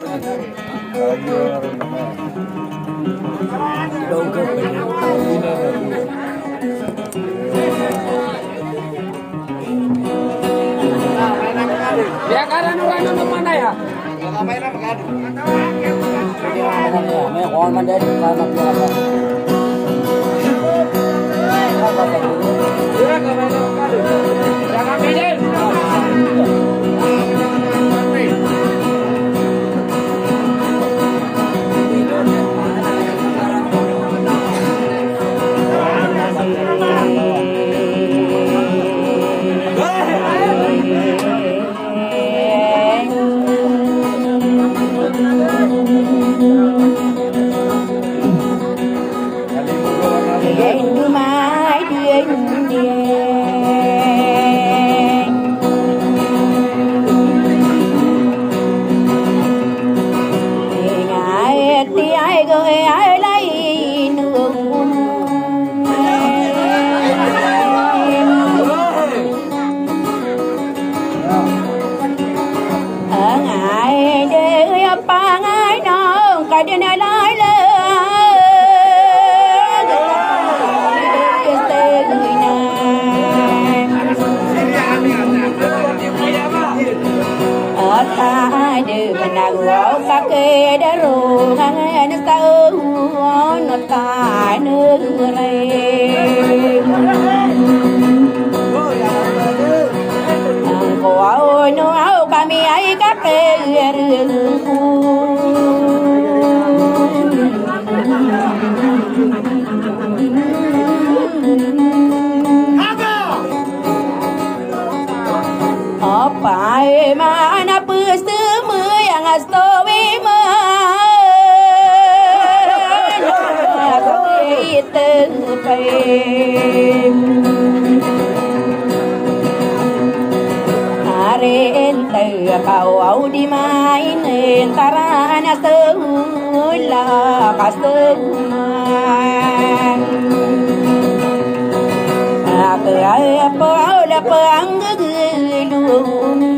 Ya kanan orang itu mana ya? Ngapain Jangan. Ta đưa mình nào gõ các đã rồi ngang nó sao ta nước người đi mai nên ta ra na sơ la ka sơ Aku apa apa người Esta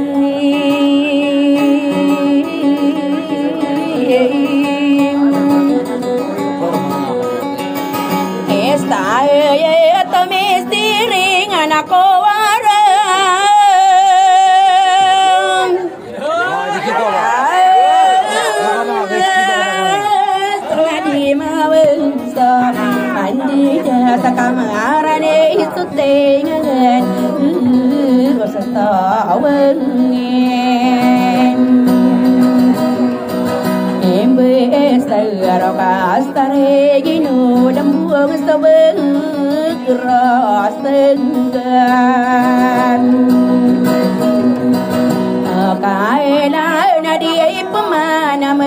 ở Wasatawen Em. Về sơ rò cả stare nụ đâm buông sơ bên rò sân gan Cái lá na đi em mà na mơ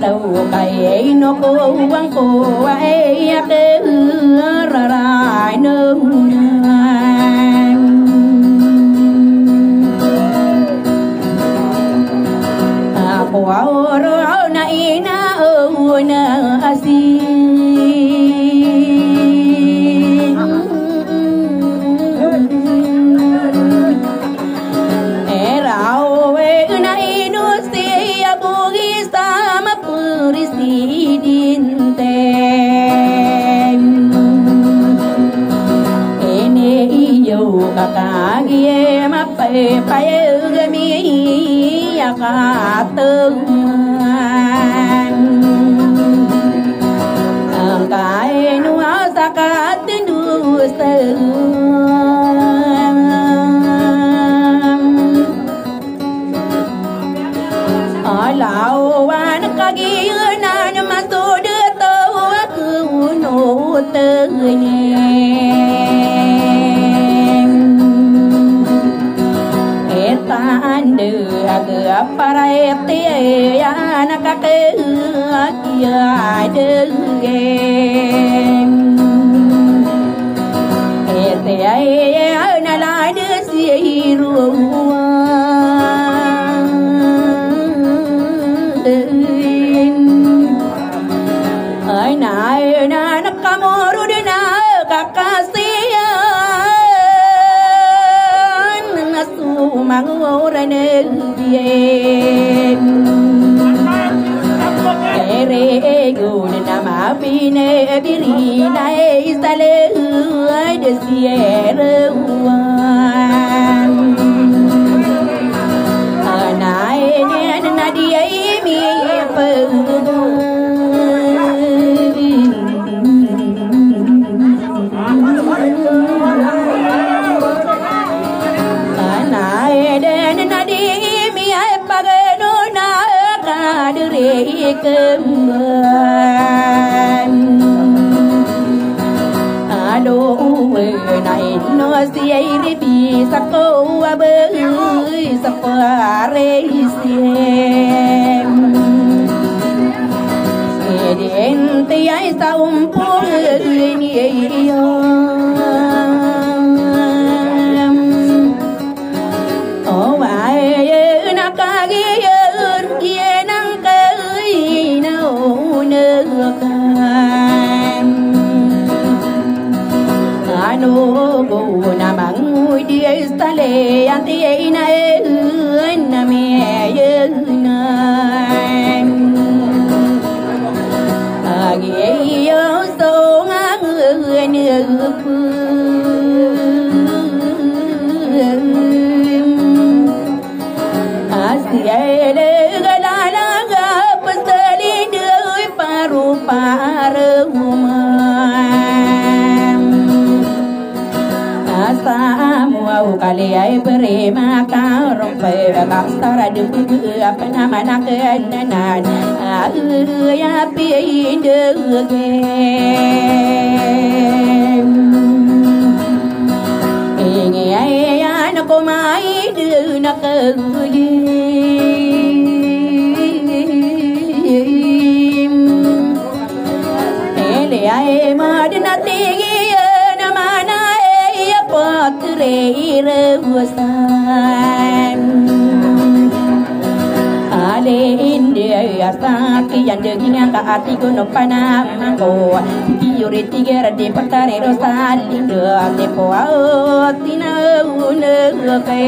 ki sarapian nó cô quăng cô ấy wang ko ai ake ra ra no này na ina na asin paye gami akatung Angkai nua sakat nu ở lão và nó na nhưng mà số đưa tàu parai tia ya na ka ke ya đưa Ete ai na la si cielo. Sapare siem. Edin ti ay sa umpur ni Oh, ai na ka gi yer ye nang kai na o ne ka bụi đi ấy ta lệ an ti ấy na ê ư anh na mi au kali ai prema ka rompe ga stara de apa nama nak nanan ya pi de Inge ai ana ko mai de nak nghe ai ma de na tigi na mana e rewusan Ale inde asa kiyande kinanga ati gono panamango Piyore tigera de patare rosal lindo ate po ao tina une uke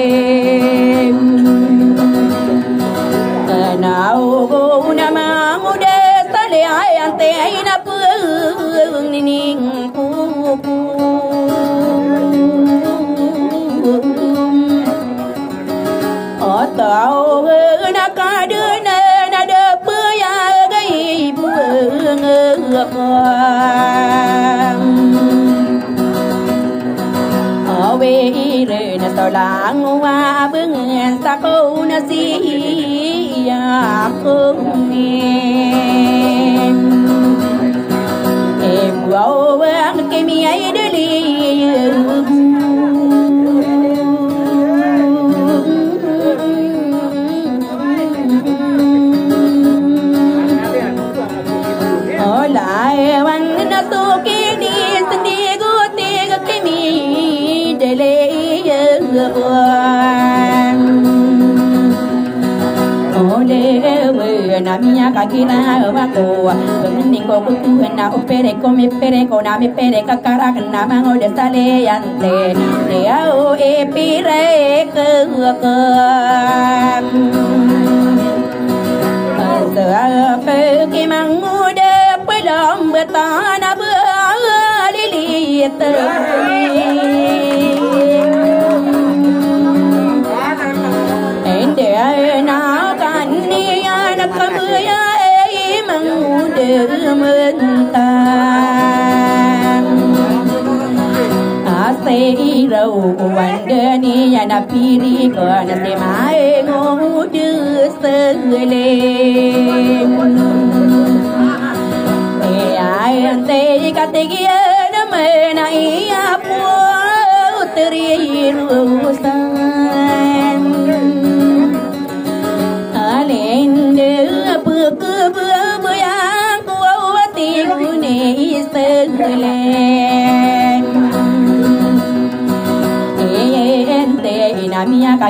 Ana ogo una mamude sale ayante aina pu ning pu pu ở tàu na ca đưa nè, na đơ bữa ya gây bữa ngơ ở về rồi na tàu lang hoa bưng sa câu na si ya không em em gấu vang cái mi ấy đưa ở na mia kakira wako Pengning ko kutu na upere ko me pere ko na me pere kakara na mango de sale yante Le au e pire ke ke Sợ phê kỳ măng ngu đê Bơi lòng bữa ta na bữa đi lì tơ ni ya na piri ko na se mai ngo du ai ante ka te gi na me na ia pu teri rusan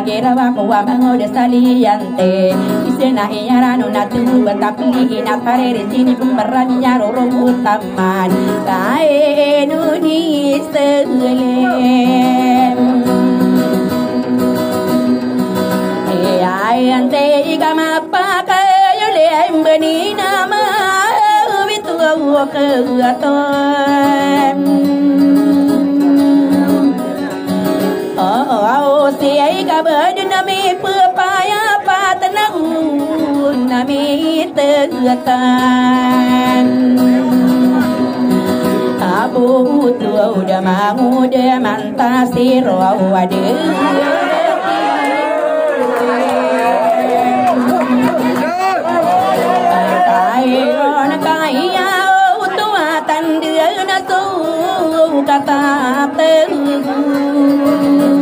gera bako wa mango de sali yante isena iyara no natu wa tapili ina parere sini bumbara niya roro kutamani kae no ni Ayante ai ante iga mapa kae yole ai mbani nama Wakil Tuhan มีเตือกันอาบูตัวเดมาหูเดมันตาสิรอวเดือ kata telugu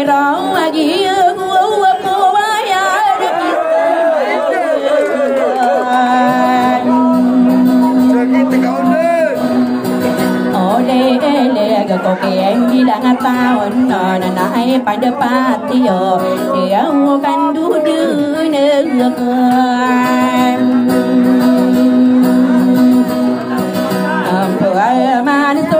ai ro a gi ngô wa po wa ya de Ole le ga ko ke en di la ta on na na na ai pa de pa ti yo e au kan du du ne ga Ambo ai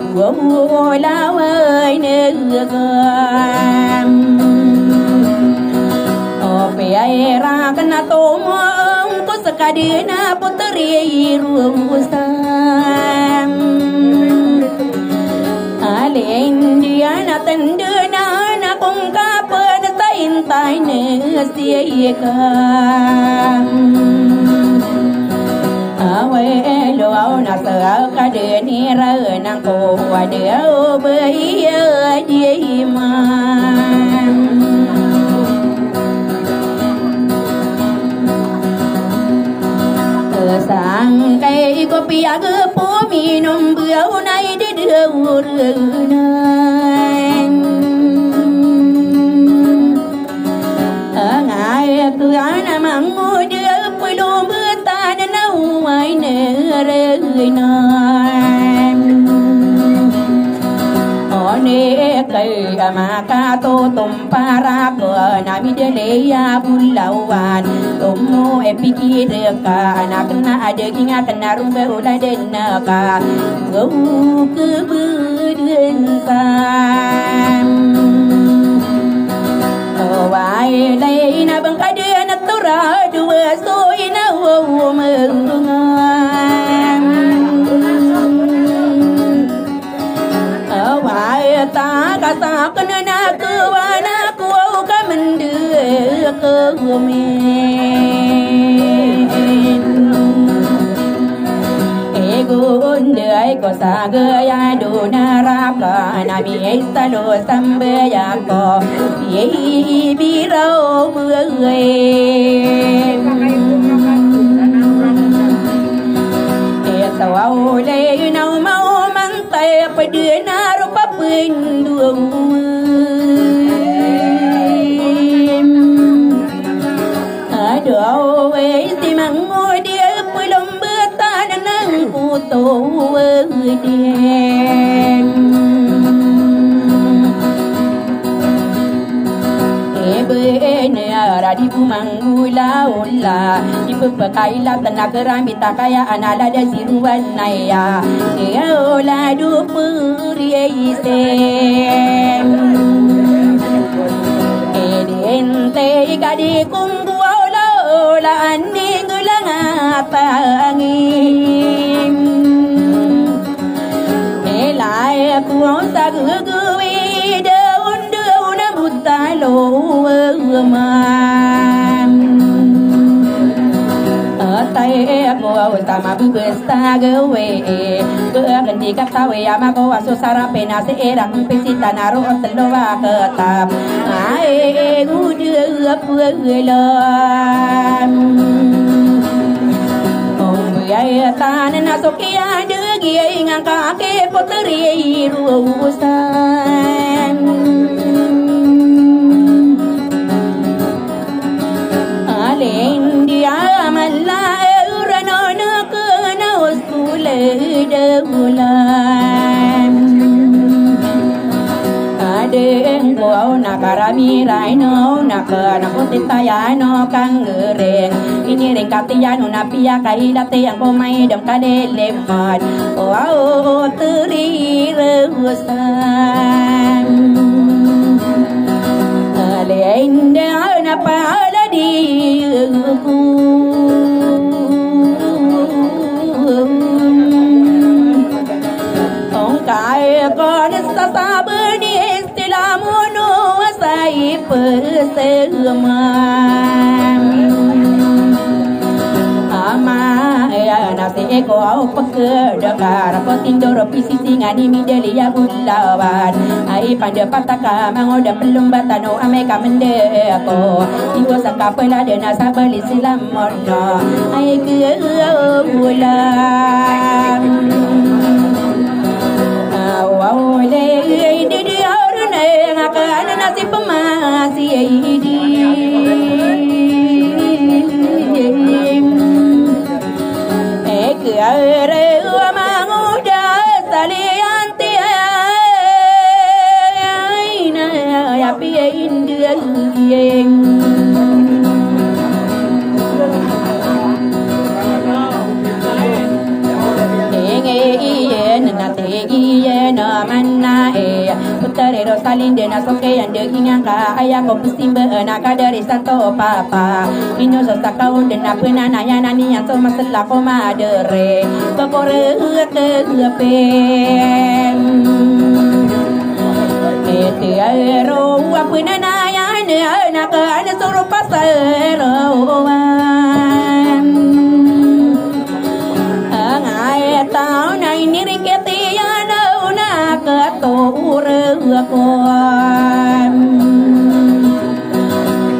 gồm ga Ape ai ana ko ke ali ai model ta ta ti gi ne đi ai ya me dia li ya bulla wa na de pia ko เวลวนักเสือกเดือนีเรนังโกวเดือเบยเยยิมาสังไกก็เปียกผู้มีนมเบื่อในเดือดเรือนา nami ya bulawan Tumu epiki deka anak na adegi ngak na rumbe ula denna ka Gau kebudun Wai lai na bang kada na tura dua so ina wo mengungan Wai ta ka ta ke men Egundai ko sagaya dunarap ka nami estalo sambaya ko ye biro buwe Etawau le nau mau mang tay pa đưa na ro pa pin Di pumangula ulla ibu pakai la tanah kerami tak kaya anala dia ziru wanaya ya ola du puri se ente kadi kumbu ola ola ani gulang apangi elai aku rasa gugu Oh, my. Tay mo tama bubesta gawe Gagandi katawe amako aso sarape na se erang pesita naro otelo wakata Ae gudu apuelam Om tan na degi ngang kake poteri ruusan นาการามีไรโนนาเกนาพุติตายายโนกังเรอินีเรงกับติยานุนาปิยาไกดับเตยังโบไม่ดมกาเดเลมอดโอ้อตุรีเรือสา pơ se ama ya na se ko au pakke da kara ko tindoro pisi singa ni mi deli ya bulawan ai pande pataka mango da belum batano ame kamende ko ingo saka pela de na sabali silam mono ai ke bulan Wow, le Ekere oma ro salinde na soke yande kinga aya ko pusimbe na kadari santo papa. Inyo so saka unde na pena na yana ni ya so masala ko madere ko kore te pe Ete aero apuna na yana na ka soro pasero อก่อน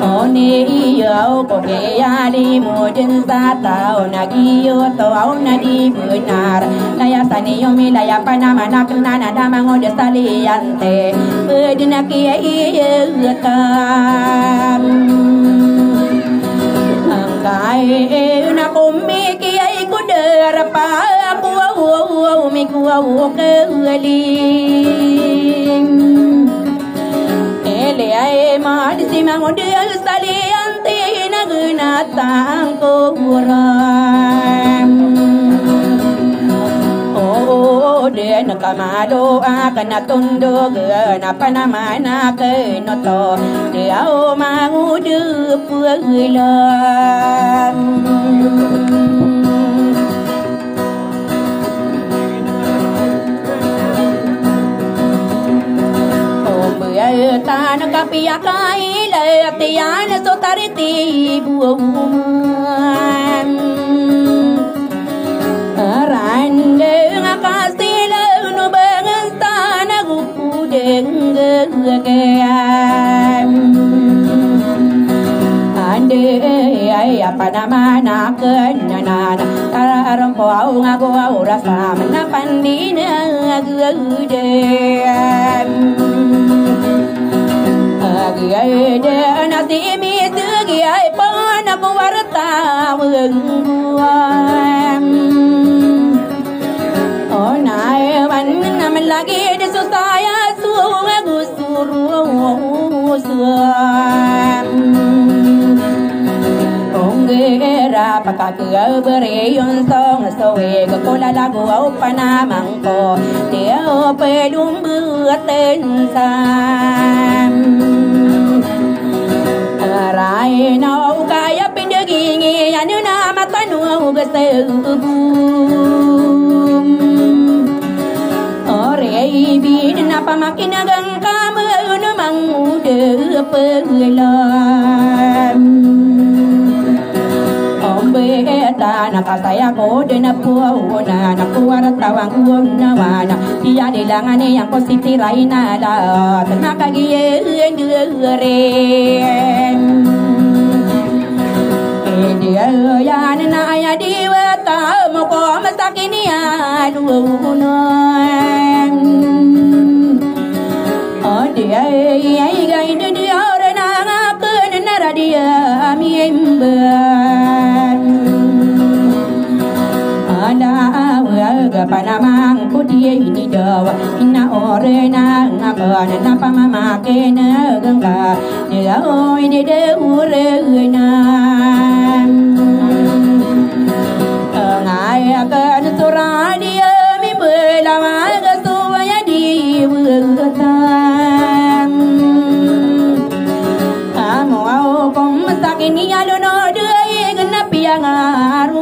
ตอนนี้เยาก็เกยาดีมูจินซาตาวนากิโยตัวนาดีบุนารนายสันยมิลายปานามานักนานาดามงโอเดสาลียันเตเมื่อดินากิเอเยตามอังกายนาคุมมีกิเอกุเดรปาปัวหัวหัวไม่กัวหัวเกลี ele ai ma di si na guna tang na kamado na panama na ke no to de ao ma ngu tan kapia kai le tian so tariti buom arande nga pasti le nu bengan tan gupu dengge ge ay apa nama nak kenyanan Karang kau ngaku kau rasa menapan dina gai de na ti mi tu gi pa na ko war ta mừng o na ban na man lagi de su ta ya su nga gu su ru su Ongera pakakua bere yon song so e ko kola la go au mang mangko te o pe dum bu ten sam marae nau kaya pindegi ngi anu nama tanu gesebu orei bin napa makin agang kamu nu mangude pelan. Na nak ko de na puo na na puar tawang uo na wana iya de lang yang positif lain ada na kagie endure re ya na ya diwa ta mo ko masakin ya duno oh dia ya ga inde dia ora na ka na radia mi emban ana ga panamang putie ini dawa ina ore na ngabana na pamama ke na ganga dia oi ni de ure na ngai ka na mi bela ma ga suya di wurta amo au kom sakini alo no de gna piang aru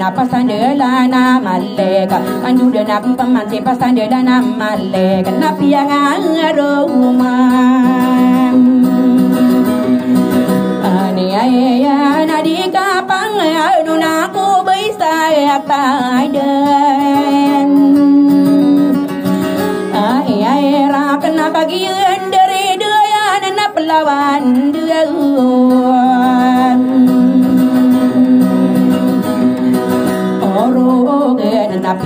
na pasan de la na malega Andu de na paman si pasan de la na malega Na pia nga ro ma. Ani aya na di kapang du na ku bisa tai ta Ai de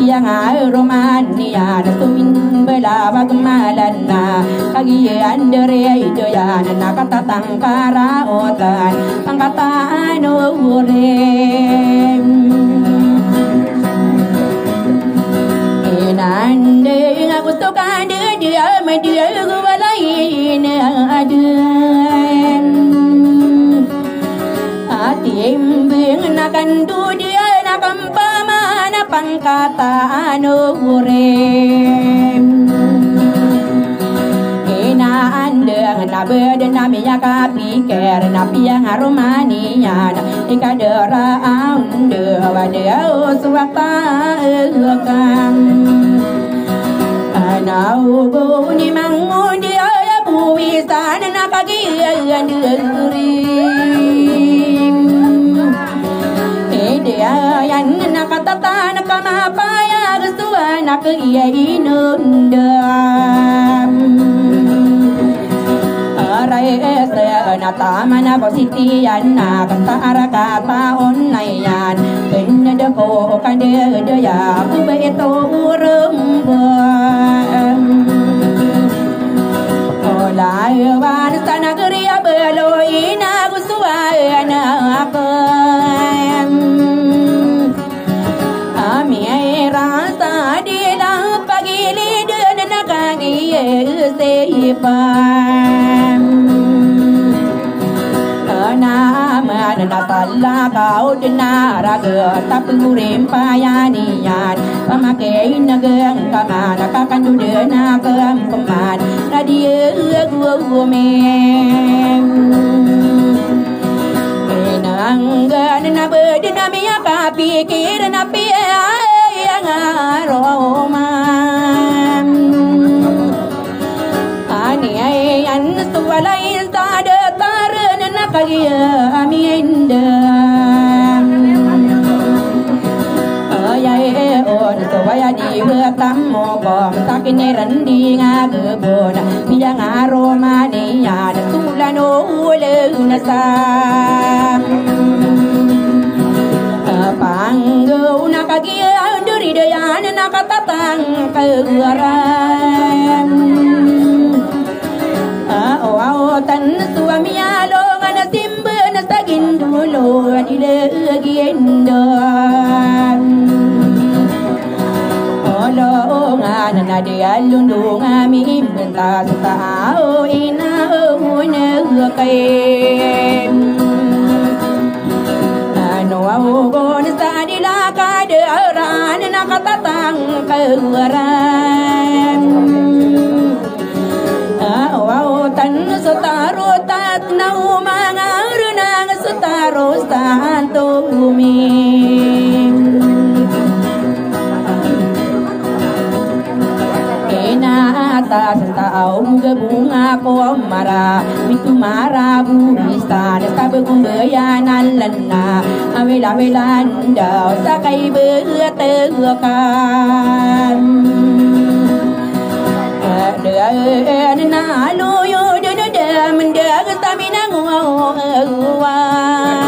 yang na piang romania na tumin bela bagmalana kagi andere ito ya na kata tangkara otan pangkata anu urem Inande nga gusto ka dia dia media gawalain adan Atim bing nakandu di pangkataan urem Inaan deng na bed na miya ka pikir na piya nga Romania na ikadera ang dewa deo suwata ilukam Anaugo ni mangudi ayah buwisan na kagiyan dirim Dia yang là cứ về đi nương đường ở đây sẽ ở na ta mà na bỏ xịt đi ăn na cả ta ra cả ta hôn này ăn bên đứa cô cái đứa đứa già cứ về tô rơm buồn Lai ban sa na kriya beloi na guswa na akar ที่บ้านเออนามานาตาลาเกาดินาราเกอตับกุริมปายานิยานปมาเกยนาเกงกามานากันดูเดือนาเกิมกมานนาดีเอือกัวกัวเมงนังเกินนาเบิดนาเมียกาปีกีรนาเปียงอารมา mo kom sakin randi nga gebona Miya nga romaniya na tulano ule na sa Panggaw na kagiyan dari dayan nakatatang nga na na di alundo nga mi minta sa tao ina una kay Ano ako sa na ka de aran nakatatang kagaran ô tan sa taro ru ta senta aum ge bunga ko mara Mitumara buhisan sa bagumbayanan lana Awila-wilan daw sa kay bertegakan ne na lo yo de de luyo de ta mi na nanguawan Araw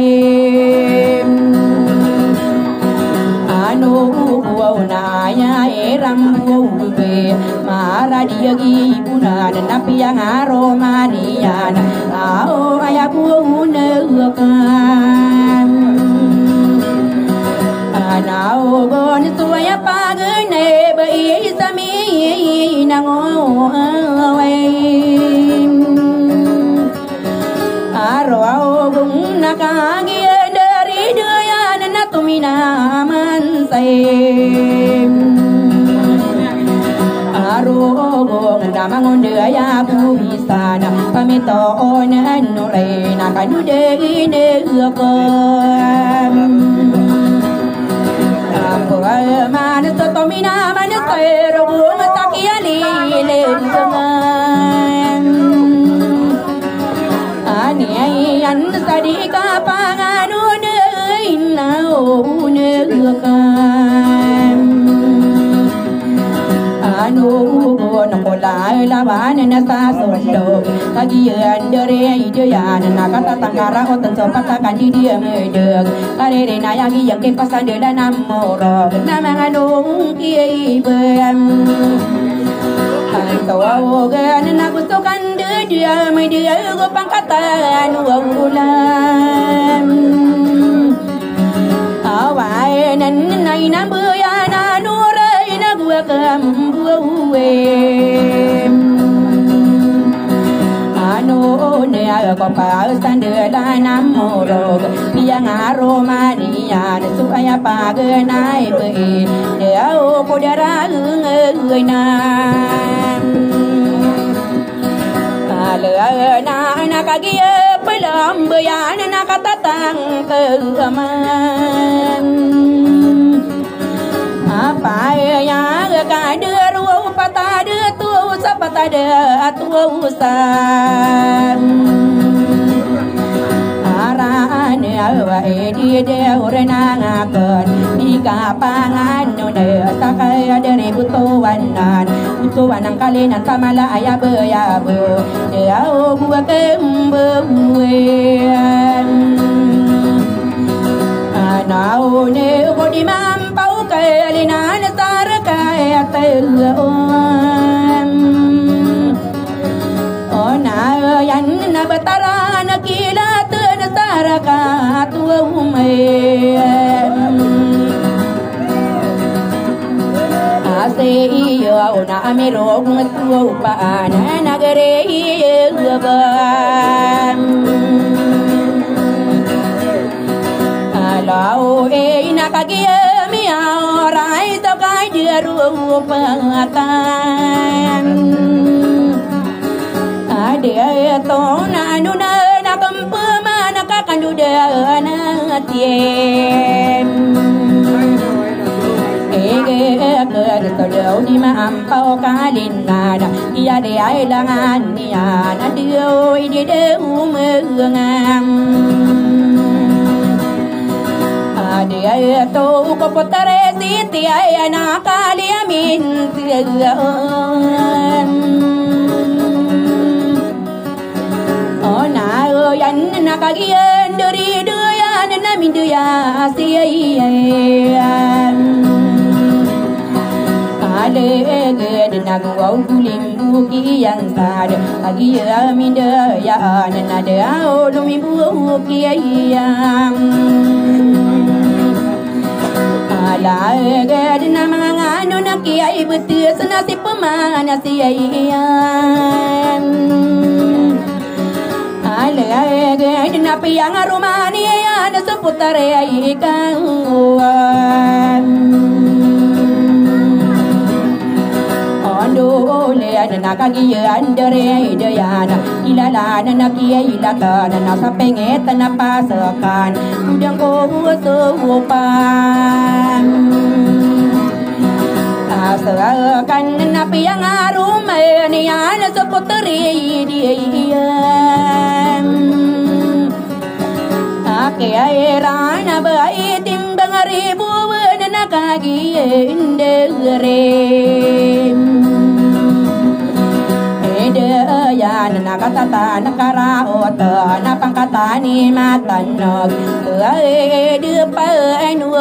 nekaim Anu naya eram be mara dia gi bunan napi yang aromanian au ayaku nekaim Anau bon tuaya pagane bai sami nangoawain kagia dari daya dan atumina aman saim Arugong namangon daya puwisana Pamitoon anulay nakadudegi degakam Apo manas totomina manas kairong lumatakiyanin Apo ai an sadi ka panganu ne inna o ne kan anu bon ko lai la ban na sa sondo kagian dere ide ya na kata tangara o tan so pata kan di dia me de kare re na yang yang ke pasan de la nam moro na ma anu ki ibam Kau awogan na gusto kan de dia mai dia go pangkatan wakulam awai nan nai na buya na nurai na gua kam buwe anu ne a ko pa san de da nam mo ro ni ya nga ro ma ni ya ne su ya pa ge nai pe ne a o ko da ra ngai ลือนานักเกี้ไปลำเบียนนักตะตังเติมมันอาปายยากาเดือรัวปตาเดือตัวสัปตาเดือตัวสานอาราเนื้อวเอดีเดียวเรนางาเกิดมีกาปางานนเนือตะเกยเดริบุตวันนาน kutu wanang kale nan pamala aya be ya be de ao bua ke mbe we ana ne bodi mam pau ke ali nan tar ka ate lo o na yan na batara na kila tu na tar ka tu o me ase iyo ona amiro tuwa upana nagare iyo ba Alao e inakagia mi ora ito kay diru patan dia to na nu na na kampa ma na de na tien ege ke de ni ma am pa ka lin na da ia de ai la ngan ni ya na dio i de de u me ngam dia to ko potare si ti ai na ka li min ti ona yan na kagian dari duyan na si duya siyan alege nang wau kulim buki yang tade agi aminda ya nan ade au lumi buki ayang alege de nang anu nak ai betes nasi pemana si ayang alege de nang piang rumani ya nan seputar ai kan dole na kagiya andere idayana la na na kye ila ilakana na na sa penget na pasakan kudang ko suupan asakan na piang piyang arumay niyan sa putri idiyan kaya rana ba itimbang ribu na kagiya indere านนากตตานการาโอเตนาปังกตานีมาตันนกเออดือเปอนัว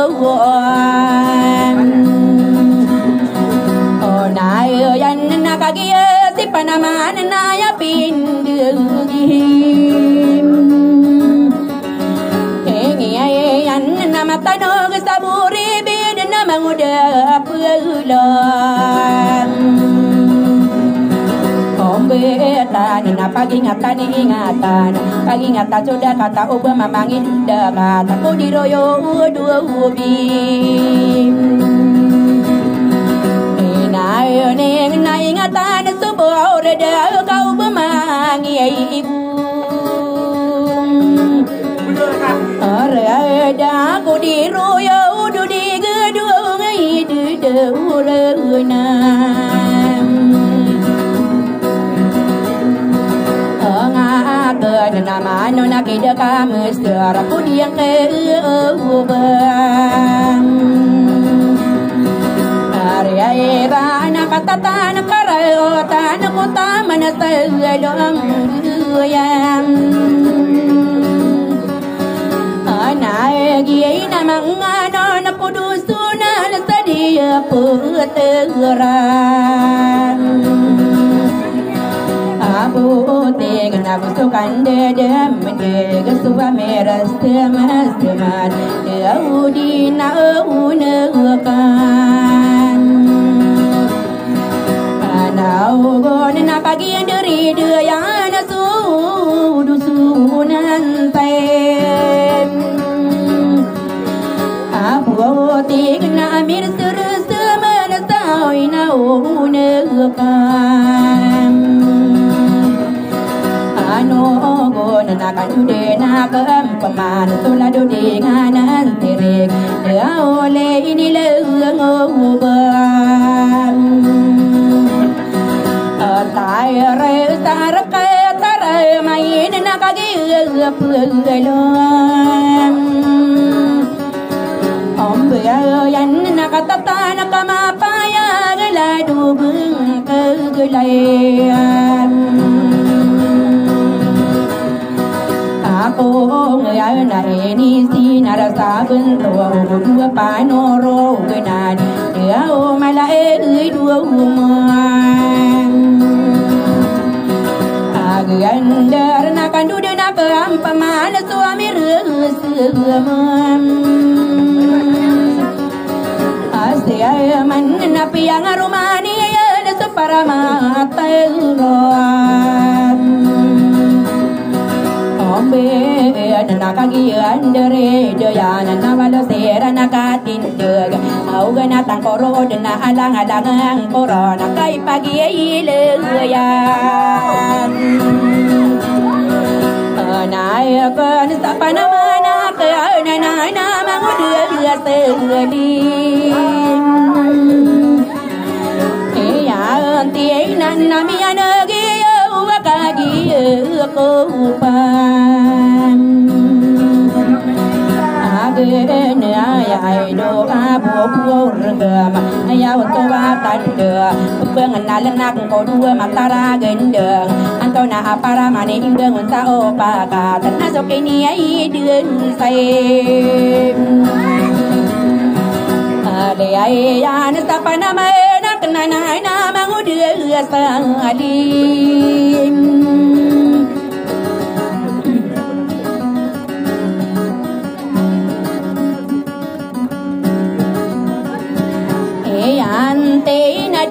โอนายยันนากกิยติปนามานนายปินเดือกิเฮงียยันนามาตันนกสบุรีบินนามังเดเพื่อลอ ingatan Ina pagi ingatan ingatan. Pagi ingatan sudah kata ubah mamangin Dapat aku diroyo dua ubi. Ina yoning na ingatan Semua orang dah kau bermangi ya ibu. Orang dah aku diroyo Dua di gedung Ida Naman na kida ka mister Pudiyang kaubang Ariyayra na katatan Karayotan ko taman at talong Uyang Anagiyay na mga ano Na puduso na Sa diya putirang abute gana busu kande dem de gasuwa meraste maste man daudi na una kan ana ugon na pagi ndiri de yana su dusunan tem abute gana amir suru sumana tawina una kan นนาคาดูดีนาเกิมกมาตุลาดูดีงานนั้นเทเรกเดือโอเลนี่เลืองโอเบตายเรสาระเกตาระไม่นนากันเอืกเพื่อลมอมเบื่อยันนาคาตตานากมาปายาเกลาดูบึงเกลย โปเงยหนาเรนีสีนาราสาบึนตัวดัวปานโนโรกนาดเดือโอมาละเอ้ยดัวหูมันอากันเดรนักันดูเดนาเปรามปมาณตัวไม่เรือเสือมันอาเสียมันนับยังรุมานีเยนสุปรมาตเร Ombe na nakagiyan dere jaya na nawalo sera na katindag Au na tangkoro na alang alang ang korona kay pagiyilayan Anay ka sa panamana kaya na na na mangudya selim Iya tiay na nami anagi được ko pan Again ay ay do abo ko rgam ayaw to ba tanda Bang nalanak ko dua matara gendeng Anto na para mani indeng unta opa ka Tana so kini ay dun say. Ale ay yan sa panamanak na na na mangudia sa sang đi.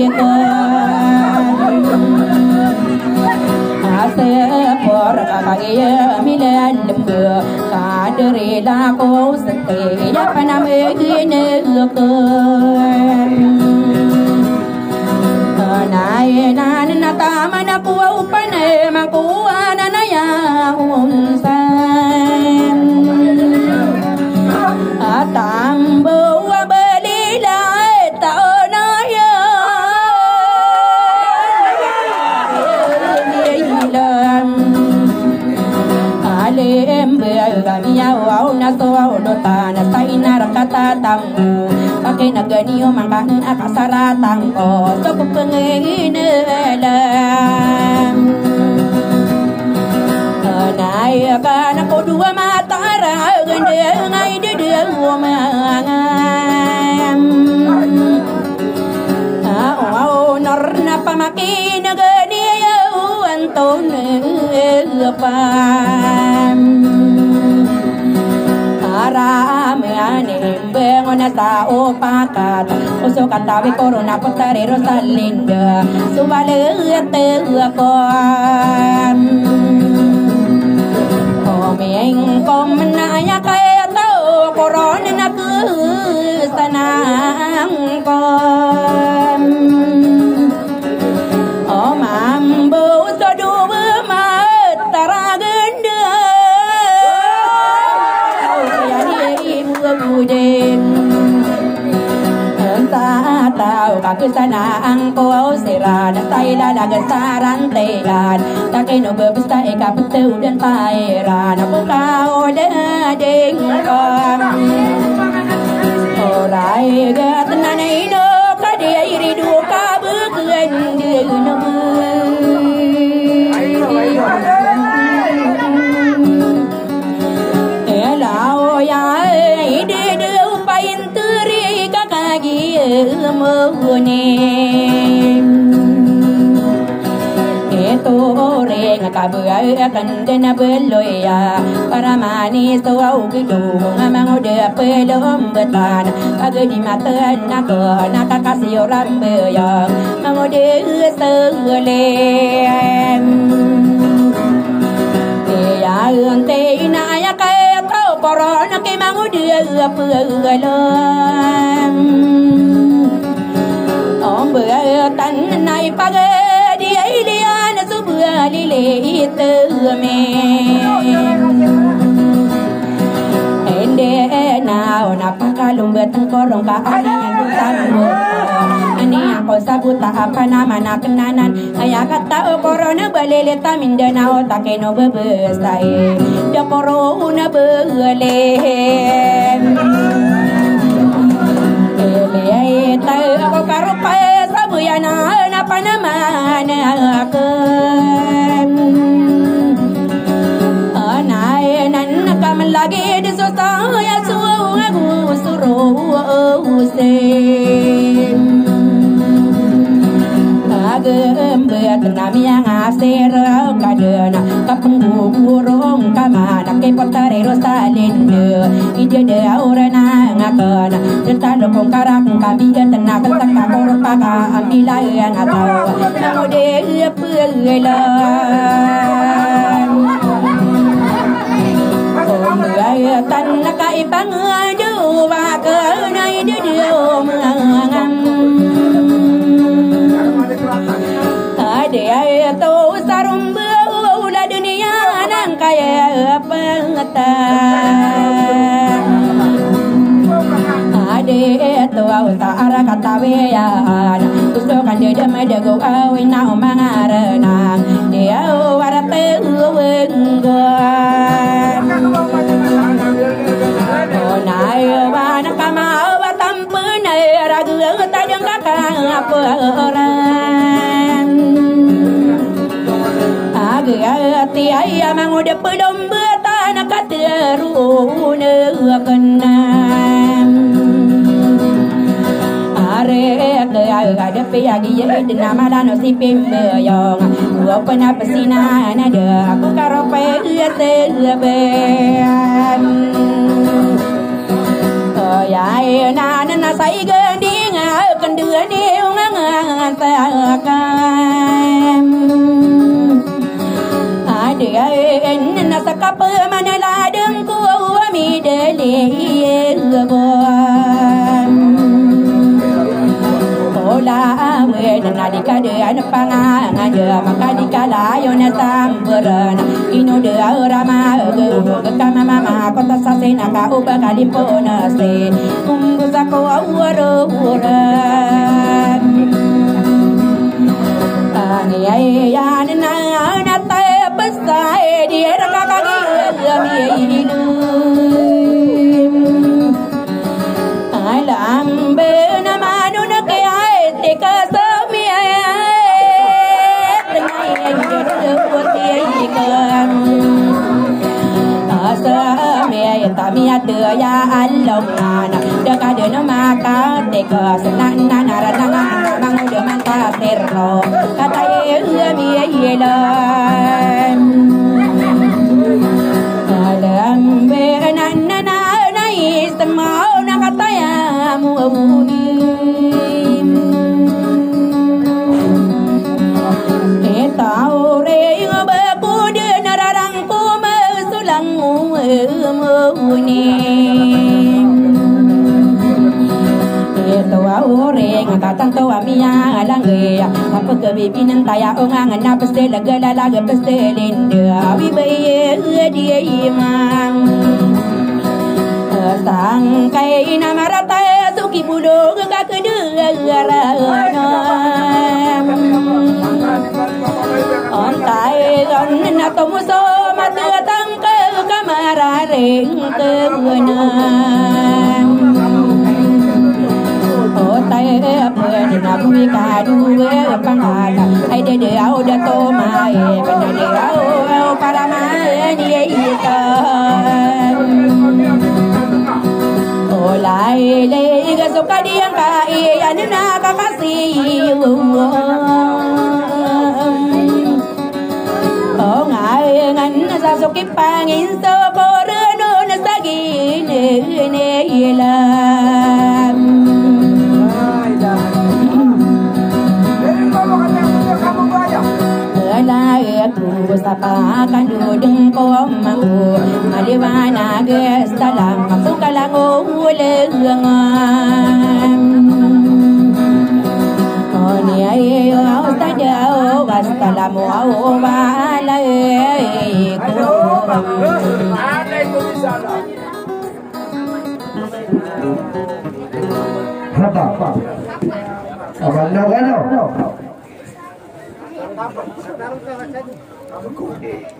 se ka ase por ka ye mi ko se te ya pa na me na, ta na na ya ka xa ra tang ko so ku pe nge ne la nai ka na ko du ma ta ra ga de ngay de de wo ma ngam a o nor na pa ma ki na ga ni ya u an to ne pa Arame ane bengo sa opakat Uso katawi corona potare rosalinda. Subale ete ko Omeng kom na ya kaya tao corona na ku sanang kom Pakistana angko ausera dan Thailand agak saran Thailand takai no berpesta eka petu dan paera aku kau ada dengkon Orai gatna nei no kadai ridu ka beukeun deuna mone Eto ore beloya para manis to au gido ngamang ode pelom betan kagedi mata nak nak kasih orang beya ngode sele ya ante ina ya kaya tau corona ke บื่อตั้งในปากเกดียเดียนสุเบื่อลิเลเตอเมเอ็นเดนาวนับปากาลุงเบื่อตั้งก็ลงกาอันนี้ยังดูตาหมดอันนี้ยังก็สับุตาพัปนามานักนานันอายากัตตาโอโคโรนเบลเลตามินเดนาวอตาเคนอบเบื่อสไตเดโคโรนเบื่อเลเลเต Pero para na ako anay nan nakaman lagi di so saya suwa aku suruh usin agem beat nami yang aser kadena kapunggu burung kamana ke portare rosalin ije de aurana ngakana cerita lokong karak kami tenang ketak kakor paka amila yang atau namo de pela Mười tanh cái băng đưa và cờ này đưa đưa kaya pengata Ada tu utara kata weyan Kusto kan dia demai dego awin na umangarana Dia warate uwengan Onai wana kama watampu nai ragu ta jeng kakang apa ra. hayya mangode pedom beta na kateru ne kana are de aga de pe agi ye de nama la no si pim be yong wo pena pesina na de aku karo pe ye te be Yai na na sai ge ding a kan dia dia ngang ngang ta kan ada en na sakapa mana la deng ku mi de le bon Ola we na di ka de an panga nga de maka di kala yo na samburan ino de rama ge ge kama mama kota sa se na ka uba kali pona se. Umbu sa ko awaro uran ani ai ya na na ta besai di ra mi ilu ai ngata tanto amia alange apa ke bibinan taya ongang na peste laga la laga peste linde abi baye dia imang sang kai na marata suki budo ga kedua ra no on tai gon na to muso ma tu tang ke kamara reng ke na o tai apa ni na bui ka du we pangala ai de de au da to mai ben de para mai ni ita lai le ga so ka diang ka i ya ni na ka ka si o ngai ngan sa so ki pa ngin so ko ru no na sa gi ne ne sapa pa kan du ding ko ma u ma le ba na ge sa la ma su ka la ngo le ng o ni ai o ta de o wa sa la mo o ba la e ko Apa? Apa no Terima kasih.